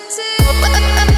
to do.